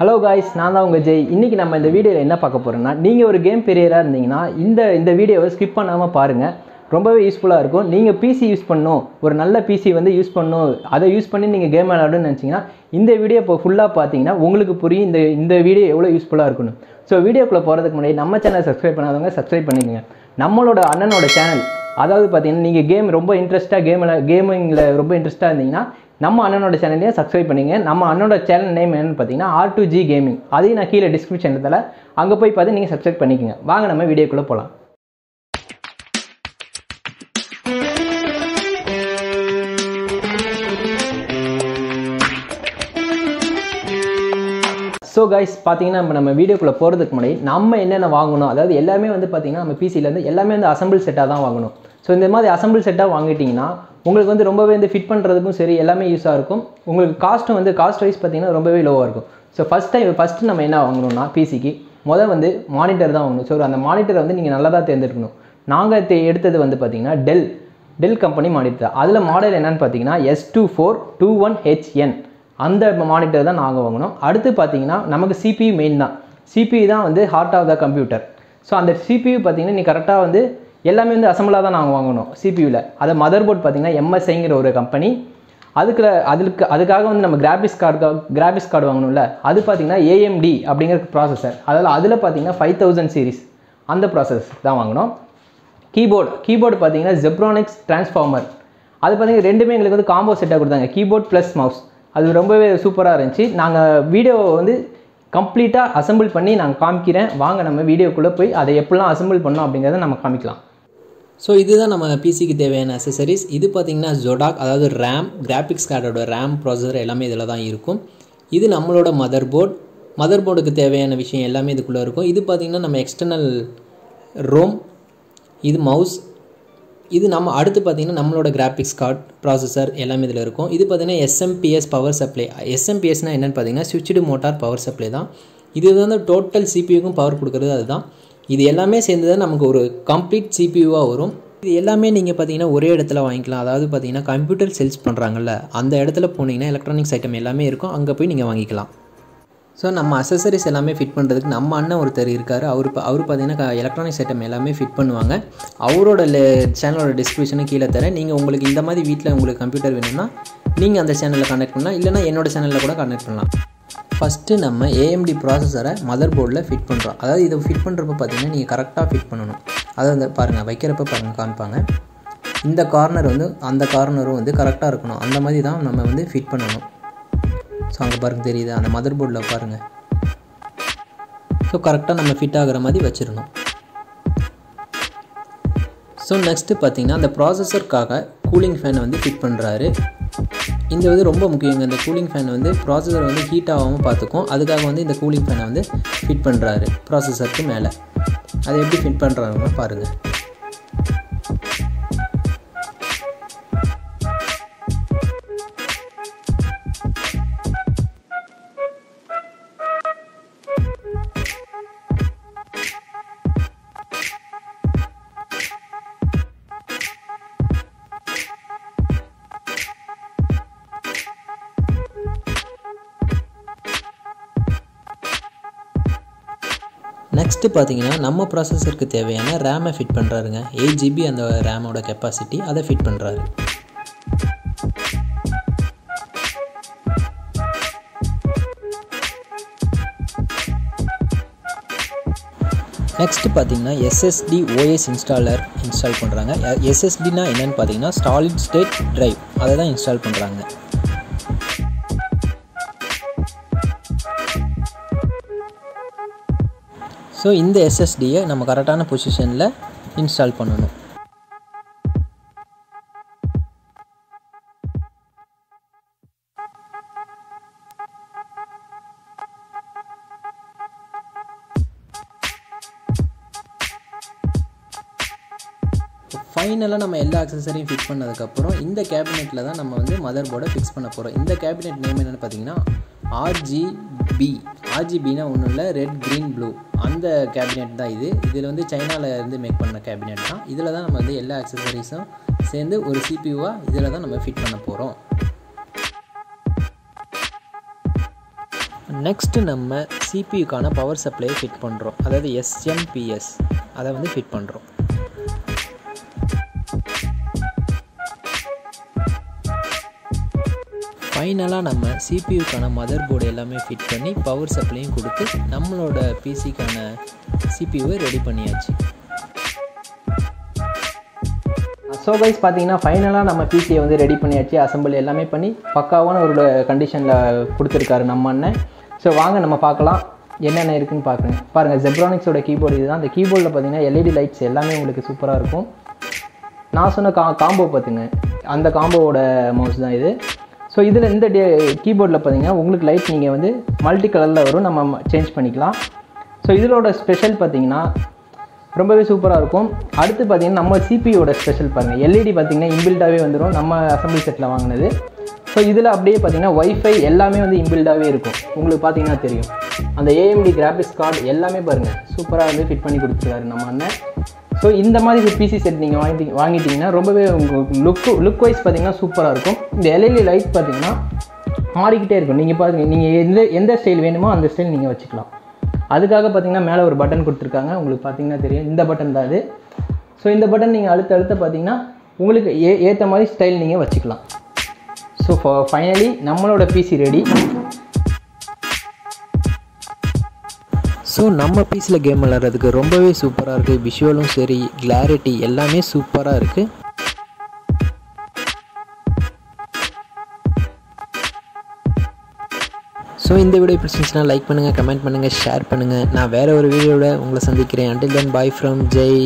Hello guys நான் தான் உங்கள் ஜெய் இன்றைக்கி நம்ம இந்த வீடியோவில் என்ன பார்க்க போகிறோம்னா நீங்கள் ஒரு கேம் பெரியராக இருந்தீங்கன்னா இந்த இந்த வீடியோவை ஸ்கிப் பண்ணாமல் பாருங்கள் ரொம்பவே யூஸ்ஃபுல்லாக இருக்கும். நீங்கள் பிசி யூஸ் பண்ணும் ஒரு நல்ல பிசி வந்து யூஸ் பண்ணணும். அதை யூஸ் பண்ணி நீங்கள் கேம் விளையாடணும்னு நினச்சிங்கன்னா இந்த வீடியோ இப்போ ஃபுல்லாக பார்த்தீங்கன்னா உங்களுக்கு புரியும் இந்த இந்த வீடியோ எவ்வளோ யூஸ்ஃபுல்லாக இருக்கணும் ஸோ வீடியோக்குள்ளே போகிறதுக்கு முன்னாடி நம்ம சேனல் சப்ஸ்கிரைப் பண்ணாதவங்க சப்ஸ்கிரைப் பண்ணிக்கோங்க. நம்மளோட அண்ணனோட சேனல் அதாவது பார்த்தீங்கன்னா நீங்கள் கேம் ரொம்ப இன்ட்ரெஸ்ட்டாக கேமில் கேமிங்கில் ரொம்ப இன்ட்ரெஸ்ட்டாக இருந்தீங்கன்னா நம்ம அண்ணனோட சேனலையும் சப்ஸ்கிரைப் பண்ணிங்க. நம்ம அண்ணனோட சேனல் நேம் என்னென்னு பார்த்தீங்கன்னா ஆர் டூ ஜி கேமிங் அதையும் நான் கீழே டிஸ்கிரிப்ஷன் இடத்துல அங்கே போய் பார்த்து நீங்கள் சப்ஸ்கிரைப் பண்ணிக்கோங்க. வாங்க நம்ம வீடியோக்குள்ளே போகலாம் ஸோ கைஸ் பார்த்தீங்கன்னா இப்போ நம்ம வீடியோக்குள்ளே போகிறதுக்கு முன்னாடி நம்ம என்னென்ன வாங்கணும்? அதாவது எல்லாமே வந்து பார்த்தீங்கன்னா நம்ம பிசியிலேருந்து எல்லாமே வந்து அசம்பிள் செட்டாக தான் வாங்கணும். ஸோ இந்த மாதிரி அசம்பிள் செட்டாக வாங்கிட்டிங்கன்னா உங்களுக்கு வந்து ரொம்பவே வந்து ஃபிட் பண்ணுறதுக்கும் சரி எல்லாமே யூஸாக இருக்கும். உங்களுக்கு காஸ்ட்டும் வந்து காஸ்ட் வைஸ் பார்த்தீங்கன்னா ரொம்பவே லோவாக இருக்கும். ஸோ ஃபஸ்ட் டைம் ஃபஸ்ட்டு நம்ம என்ன வாங்கணும்னா பிசிக்கு முதல் வந்து மானிட்டர் தான் வாங்கணும். ஸோ அந்த மானிட்டரை வந்து நீங்கள் நல்லா தான் தேர்ந்தெடுக்கணும். நாங்கள் தே எடுத்தது வந்து பார்த்தீங்கன்னா டெல் டெல் கம்பெனி மானிட்டர் அதில் மாடல் என்னன்னு பார்த்தீங்கன்னா S two four two one HN அந்த மானிட்டர் தான் நாங்கள் வாங்கினோம் அடுத்து பார்த்தீங்கன்னா நமக்கு சிபியு மெயின் தான். சிபியூ தான் வந்து heart of the computer so அந்த சிபியு பார்த்தீங்கன்னா நீ கரெக்டாக வந்து எல்லாமே வந்து அசம்பிளாக தான் நாங்கள் வாங்கணும் சிபியூவில் அதை மதர் போர்ட் பார்த்தீங்கன்னா எம்எஸ்ஐங்கிற ஒரு கம்பெனி அதுக்கு அதுக்கு அதுக்காக வந்து நம்ம கிராபிக்ஸ் கார்டு கிராபிக்ஸ் கார்டு வாங்கணும்ல. அது பார்த்தீங்கன்னா ஏஎம்டி அப்படிங்கிற ப்ராசஸர் அதில் அதில் பார்த்தீங்கன்னா ஃபைவ் தௌசண்ட் சீரிஸ் அந்த ப்ராசஸ் தான் வாங்கினோம் கீபோர்டு கீபோர்டு பார்த்தீங்கன்னா ஜெப்ரானிக்ஸ் டிரான்ஸ்ஃபார்மர் அது பார்த்தீங்கன்னா ரெண்டுமே எங்களுக்கு வந்து காம்போ செட்டாக கொடுத்தாங்க. கீபோர்ட் ப்ளஸ் மவுஸ் அது ரொம்பவே சூப்பராக இருந்துச்சு. நாங்கள் வீடியோவை வந்து கம்ப்ளீட்டாக அசம்பிள் பண்ணி நாங்கள் காமிக்கிறேன். வாங்க நம்ம வீடியோக்குள்ளே போய் அதை எப்படிலாம் அசம்பிள் பண்ணோம் அப்படிங்கிறத நம்ம காமிக்கலாம். ஸோ இதுதான் நம்ம பிசிக்கு தேவையான அசசரிஸ் இது பார்த்திங்கன்னா ஜொடாக் அதாவது ரேம் கிராஃபிக்ஸ் கார்டோட ரேம் ப்ராசஸர் எல்லாமே இதில் தான் இருக்கும். இது நம்மளோட மதர் போர்ட் மதர் போர்டுக்கு தேவையான விஷயம் எல்லாமே இதுக்குள்ளே இருக்கும். இது பார்த்திங்கன்னா நம்ம எக்ஸ்டர்னல் ரோம் இது மவுஸ் இது நம்ம அடுத்து பார்த்திங்கன்னா நம்மளோட கிராஃபிக்ஸ் கார்டு ப்ராசஸர் எல்லாமே இதில் இருக்கும். இது பார்த்திங்கன்னா எஸ்எம்பிஎஸ் பவர் சப்ளை எஸ்எம்பிஎஸ்னால் என்னென்னு பார்த்தீங்கன்னா ஸ்விட்ச்டு மோட்டார் பவர் சப்ளை தான். இது வந்து டோட்டல் சிபியூக்கும் பவர் கொடுக்குறது அதுதான். இது எல்லாமே சேர்ந்து தான் நமக்கு ஒரு கம்ப்ளீட் சிபியூவாக வரும். இது எல்லாமே நீங்கள் பார்த்தீங்கன்னா ஒரே இடத்துல வாங்கிக்கலாம். அதாவது பார்த்தீங்கன்னா கம்ப்யூட்டர் சேல்ஸ் பண்ணுறாங்கல்ல அந்த இடத்துல போனீங்கன்னா எலக்ட்ரானிக்ஸ் ஐட்டம் எல்லாமே இருக்கும். அங்கே போய் நீங்கள் வாங்கிக்கலாம். ஸோ நம்ம அசசரிஸ் எல்லாமே ஃபிட் பண்ணுறதுக்கு நம்ம அண்ணன் ஒருத்தர் இருக்கார். அவர் அவர் பார்த்தீங்கன்னா எலக்ட்ரானிக்ஸ் ஐட்டம் எல்லாமே ஃபிட் பண்ணுவாங்க. அவரோட சேனலோட டிஸ்கிரிப்ஷனும் கீழே தரேன். நீங்கள் உங்களுக்கு இந்த மாதிரி வீட்டில் உங்களுக்கு கம்ப்யூட்டர் வேணும்னா நீங்கள் அந்த சேனலில் கனெக்ட் பண்ணலாம். இல்லைனா என்னோட சேனலில் கூட கனெக்ட் பண்ணலாம். ஃபஸ்ட்டு நம்ம ஏஎம்டி ப்ராசஸரை மதர் போர்டில் ஃபிட் பண்ணுறோம் அதாவது இதை ஃபிட் பண்ணுறப்ப பார்த்தீங்கன்னா நீங்கள் கரெக்டாக ஃபிட் பண்ணணும். அதாவது வந்து பாருங்கள் வைக்கிறப்ப பாருங்கள் காமிப்பாங்க. இந்த கார்னர் வந்து அந்த கார்னரும் வந்து கரெக்டாக இருக்கணும். அந்த மாதிரி தான் நம்ம வந்து ஃபிட் பண்ணணும். ஸோ அங்கே பாருங்கள் தெரியுது? அந்த மதர் போர்டில் பாருங்கள் ஸோ கரெக்டாக நம்ம ஃபிட் ஆகிற மாதிரி வச்சிடணும் ஸோ நெக்ஸ்ட்டு பார்த்தீங்கன்னா அந்த ப்ராசஸருக்காக கூலிங் ஃபேனை வந்து ஃபிட் பண்ணுறாரு இந்த வந்து ரொம்ப முக்கியங்க. இந்த கூலிங் ஃபேன் வந்து ப்ராசஸர் வந்து ஹீட் ஆகாமல் பார்த்துக்கும். அதுக்காக வந்து இந்த கூலிங் ஃபேனை வந்து ஃபிட் பண்ணுறாரு ப்ராசஸருக்கு மேலே. அதை எப்படி ஃபிட் பண்ணுறாங்கன்னு பாருங்கள் நெக்ஸ்ட்டு பார்த்தீங்கன்னா நம்ம ப்ராசஸருக்கு தேவையான ரேமை ஃபிட் பண்ணுறாருங்க எயிட் ஜிபி அந்த ரேமோட கெப்பாசிட்டி அதை ஃபிட் பண்ணுறாரு நெக்ஸ்ட் பார்த்தீங்கன்னா எஸ்எஸ்டி ஓஎஸ் இன்ஸ்டாலர் இன்ஸ்டால் பண்ணுறாங்க எஸ்எஸ்டினா என்னென்னு பார்த்தீங்கன்னா ஸ்டாலிட் ஸ்டேட் ட்ரைவ் அதை தான் இன்ஸ்டால் பண்ணுறாங்க ஸோ இந்த எஸ்எஸ்டியை நம்ம கரெக்டான பொசிஷனில் இன்ஸ்டால் பண்ணணும். ஃபைனலாக நம்ம எல்லா அக்சசரியும் ஃபிக்ஸ் பண்ணதுக்கப்புறம் இந்த கேபினெட்டில் தான் நம்ம வந்து மதர் போர்டை ஃபிக்ஸ் பண்ண போகிறோம் இந்த கேபினெட் நேம் என்னென்னு பார்த்தீங்கன்னா ஆர்ஜிபி ஆர்ஜிபினா ஒன்றும் இல்லை ரெட் க்ரீன் ப்ளூ அந்த கேபினெட் தான் இது. இதில் வந்து சைனாவில் இருந்து மேக் பண்ண கேபினெட் தான். இதில் தான் நம்ம வந்து எல்லா அக்சசரிஸும் சேர்ந்து ஒரு சிபியூவாக இதில் தான் நம்ம ஃபிட் பண்ண போகிறோம் நெக்ஸ்ட்டு நம்ம சிபியூக்கான பவர் சப்ளையை ஃபிட் பண்ணுறோம் அதாவது எஸ்எம்பிஎஸ் அதை வந்து ஃபிட் பண்ணுறோம் ஃபைனலாக நம்ம சிபியூக்கான மதர் போர்டு எல்லாமே ஃபிட் பண்ணி பவர் சப்ளையும் கொடுத்து நம்மளோட பிசிக்கான சிபியூவை ரெடி பண்ணியாச்சு. ஸோ கைஸ் பார்த்தீங்கன்னா ஃபைனலாக நம்ம பிசியை வந்து ரெடி பண்ணியாச்சு. அசம்பிள் எல்லாமே பண்ணி பக்காவான ஒரு கண்டிஷனில் கொடுத்துருக்காரு நம்ம அண்ணன். ஸோ வாங்க நம்ம பார்க்கலாம். என்னென்ன இருக்குன்னு பார்க்குறேன் பாருங்கள் ஜெப்ரானிக்ஸோட கீபோர்டு இதுதான். அந்த கீபோர்டில் பார்த்தீங்கன்னா எல்இடி லைட்ஸ் எல்லாமே உங்களுக்கு சூப்பராக இருக்கும். நான் சொன்ன கா காம்போ பார்த்துங்க அந்த காம்போவோட மவுஸ் தான் இது. ஸோ இதில் இந்த டே கீபோர்டில் பார்த்தீங்கன்னா உங்களுக்கு லைட் நீங்கள் வந்து மல்டி கலரில் வரும். நம்ம சேஞ்ச் பண்ணிக்கலாம். ஸோ இதிலோட ஸ்பெஷல் பார்த்தீங்கன்னா ரொம்பவே சூப்பராக இருக்கும். அடுத்து பார்த்தீங்கன்னா நம்ம சிபியோட ஸ்பெஷல் பாருங்கள் எல்இடி பார்த்தீங்கன்னா இன்பில்டாகவே வந்துடும் நம்ம அசம்பிளி செட்டில் வாங்கினது. ஸோ இதில் அப்படியே பார்த்தீங்கன்னா ஒய்ஃபை எல்லாமே வந்து இன்பில்டாகவே இருக்கும். உங்களுக்கு பார்த்தீங்கன்னா தெரியும். அந்த ஏஎம்டி கிராஃபிக்ஸ் கார்டு எல்லாமே பாருங்கள் சூப்பராக வந்து ஃபிட் பண்ணி கொடுத்துருக்காரு நம்ம அண்ணன். ஸோ இந்த மாதிரி பிசி செட் நீங்கள் வாங்கி வாங்கிட்டீங்கன்னா ரொம்பவே உங்களுக்கு லுக் லுக் வைஸ் பார்த்தீங்கன்னா சூப்பராக இருக்கும். இந்த எல்இடி லைட் பார்த்தீங்கன்னா மாறிக்கிட்டே இருக்கும். நீங்கள் பாருங்கள் நீங்கள் எந்த எந்த ஸ்டைல் வேணுமோ அந்த ஸ்டைல் நீங்கள் வச்சுக்கலாம். அதுக்காக பார்த்தீங்கன்னா மேலே ஒரு பட்டன் கொடுத்துருக்காங்க. உங்களுக்கு பார்த்தீங்கன்னா தெரியும். இந்த பட்டன் தான் அது. ஸோ இந்த பட்டன் நீங்கள் அழுத்த அழுத்த பார்த்தீங்கன்னா உங்களுக்கு ஏ ஏற்ற மாதிரி ஸ்டைல் நீங்கள் வச்சுக்கலாம். ஸோ ஃபைனலி நம்மளோட பிசி ரெடி ஸோ நம்ம பீஸில் கேம் விளாட்றதுக்கு ரொம்பவே சூப்பராக இருக்குது விஷுவலும் சரி கிளாரிட்டி எல்லாமே சூப்பராக இருக்குது ஸோ இந்த வீடியோ பிடிச்சிருந்துச்சுன்னா லைக் பண்ணுங்கள் கமெண்ட் பண்ணுங்கள் ஷேர் பண்ணுங்கள் நான் வேறு ஒரு வீடியோவில் உங்களை சந்திக்கிறேன். Until then bye from Jai